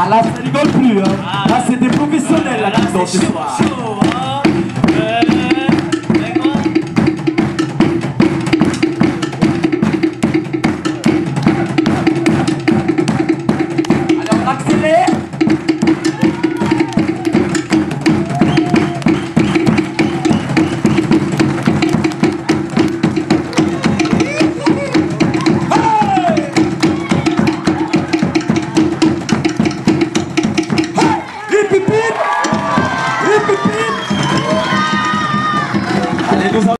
Ah là, ça rigole plus, hein. Là, c'est des professionnels, là, qui soir. 고맙습니다.